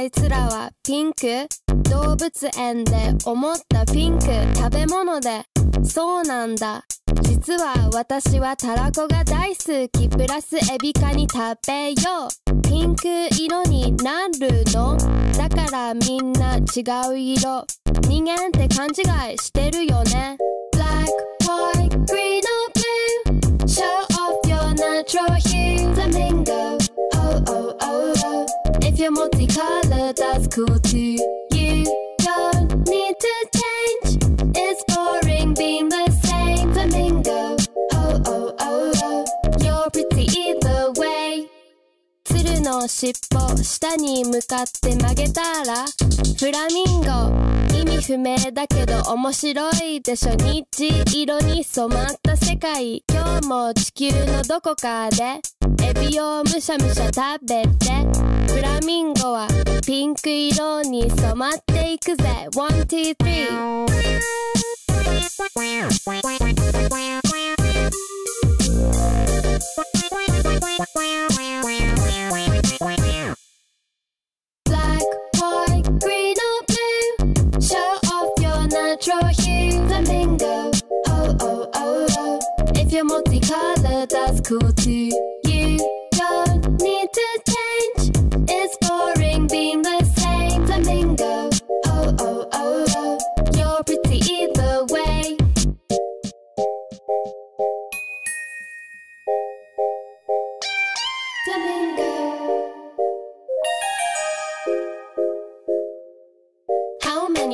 あいつらはピンク？動物園で思ったピンク。食べ物で。そうなんだ。実は私はたらこが大好き。プラスエビカニ食べよう。ピンク色になるの？だからみんな違う色。人間って勘違いしてるよね。下に向かって曲げたらフラミンゴ。意味不明だけど面白いでしょ。日色に染まった世界。今日も地球のどこかでエビをむしゃむしゃ食べて。フラミンゴはピンク色に染まっていくぜ1 2 3 Black, white, green or blue Show off your natural hue Flamingo, oh oh oh oh If you're multicolored that's cool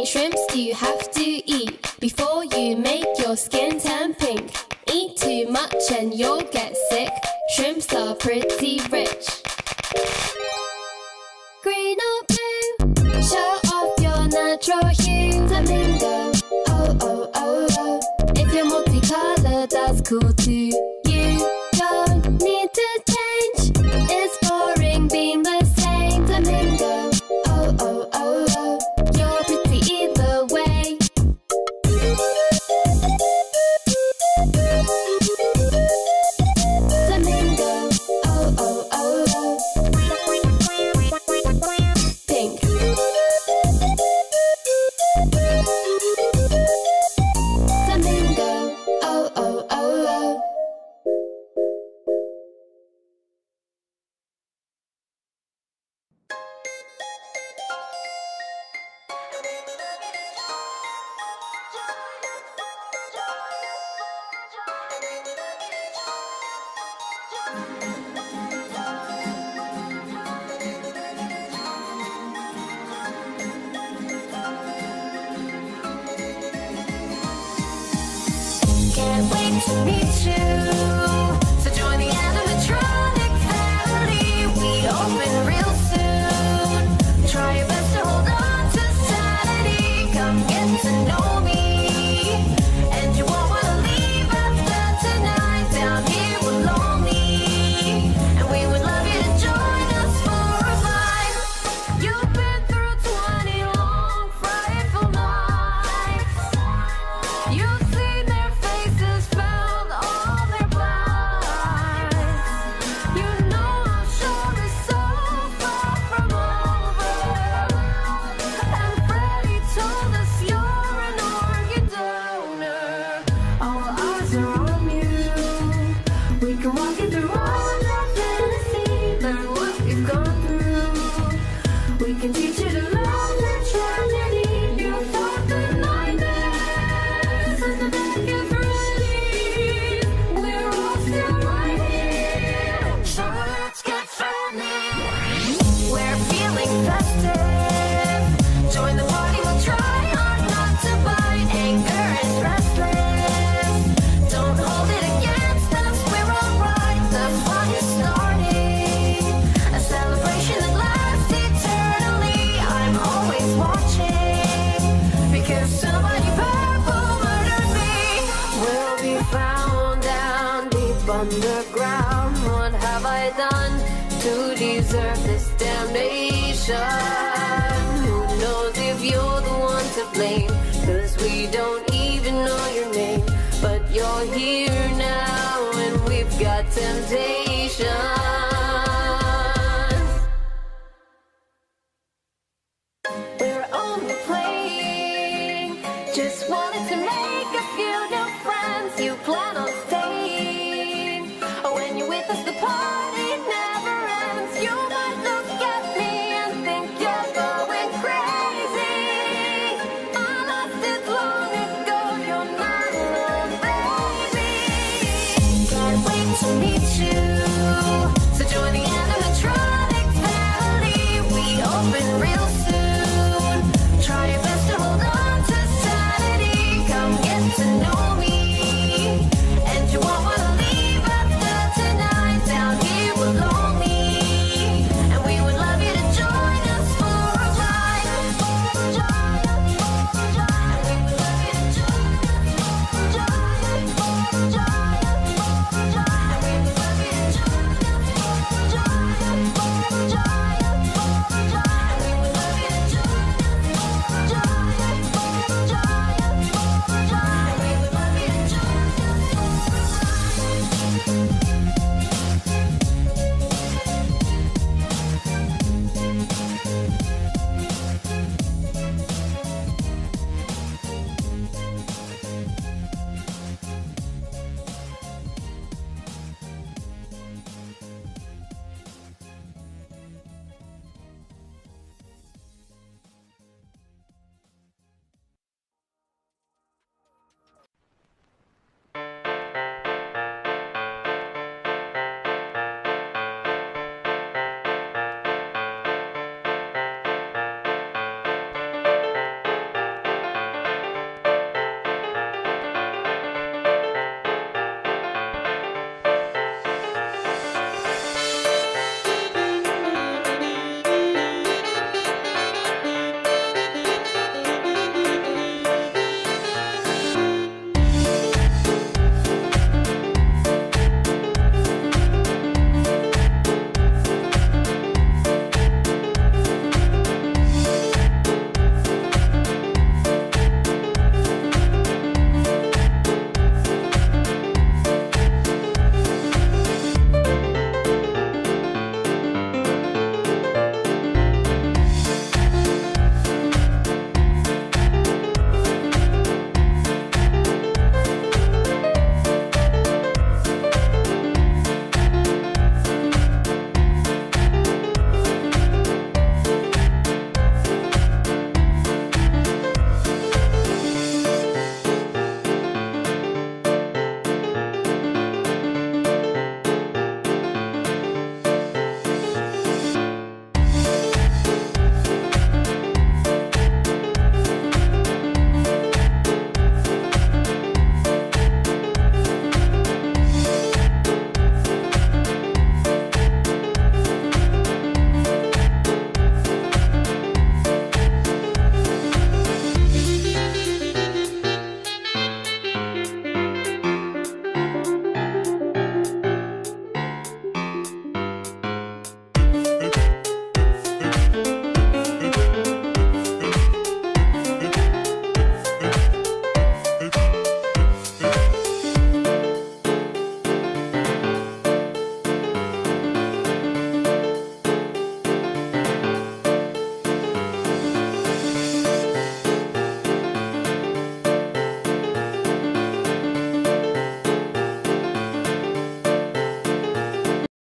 shrimps do you have to eat before you make your skin turn pink? Eat too much and you'll get sick. Shrimps are pretty rich. Green or blue, show off your natural hue. Flamingo, oh oh oh oh. If you're multicolored, that's cool too. Wait to meet you. To deserve this damnation? Who knows if you're the one to blame? Cause we don't even know your name. But you're here now, and we've got temptations. We're only playing. Just wanted